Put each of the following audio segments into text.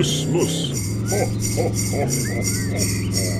Christmas. Ho, ho, ho, ho, ho, ho.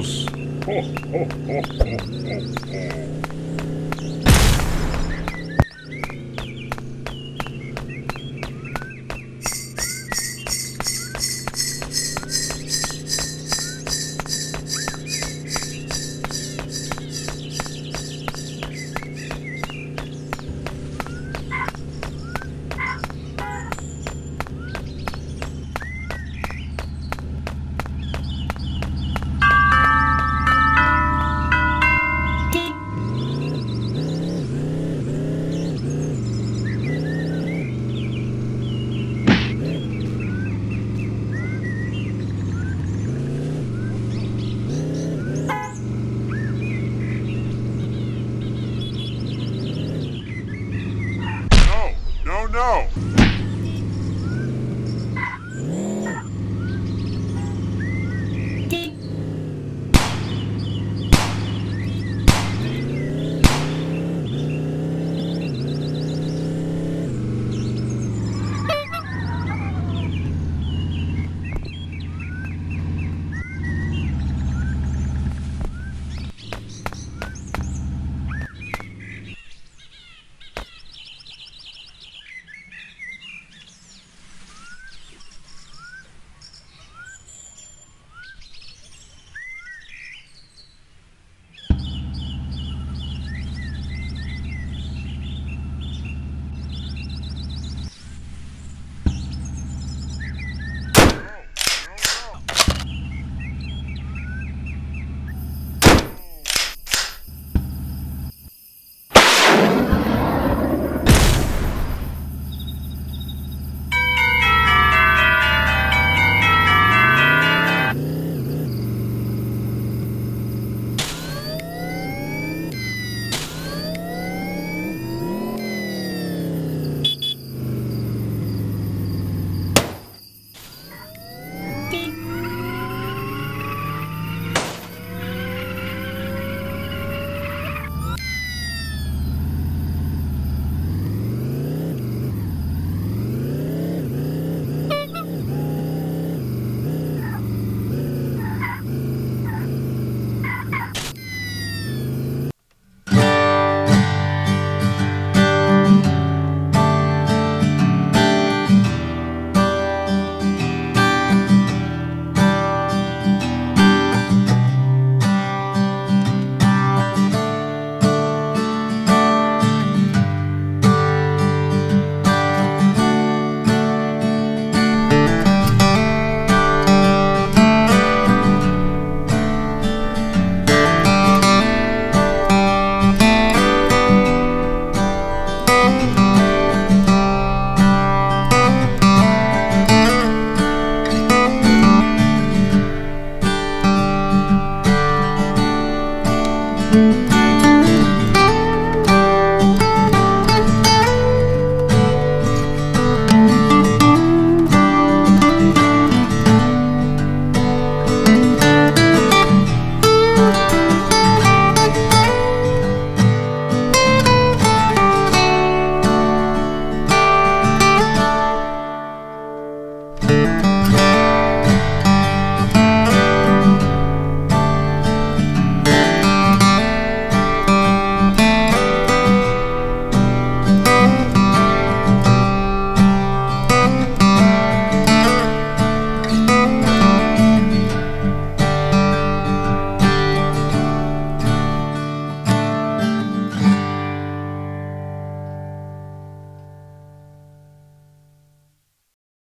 Vamos! não!